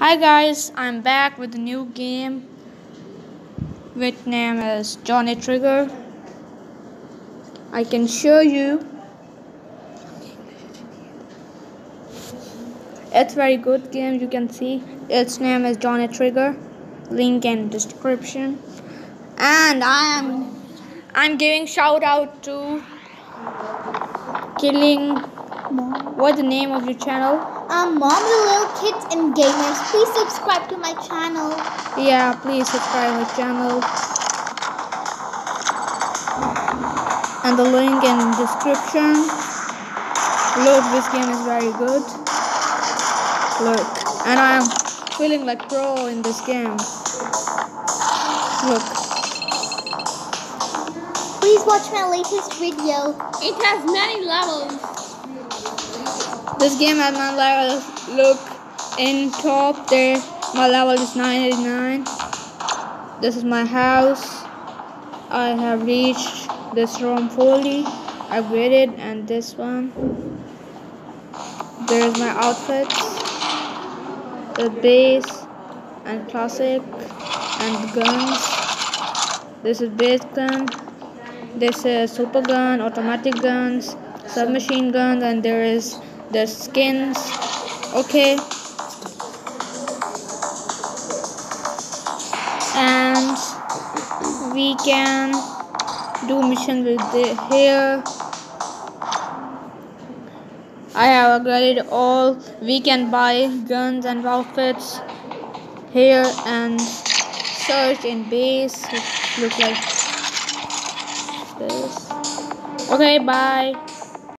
Hi guys, I'm back with a new game which name is Johnny Trigger. I can show you. It's very good game you can see. Its name is Johnny Trigger. Link in description. And I am I'm giving shout out to Killing What's the name of your channel? Um, mom the little kids and gamers please subscribe to my channel. Yeah please subscribe my channel. And the link in the description. Look this game is very good. Look. And I am feeling like pro in this game. Look. Please watch my latest video. It has many levels this game has my level. Look in top there. My level is 989. This is my house. I have reached this room fully upgraded and this one. There's my outfits. The base and classic and guns. This is base gun. This is super gun, automatic guns, submachine guns, and there is the skins. Okay. And we can do mission with the here I have upgraded all. We can buy guns and outfits here and search in base. Look like this. Okay bye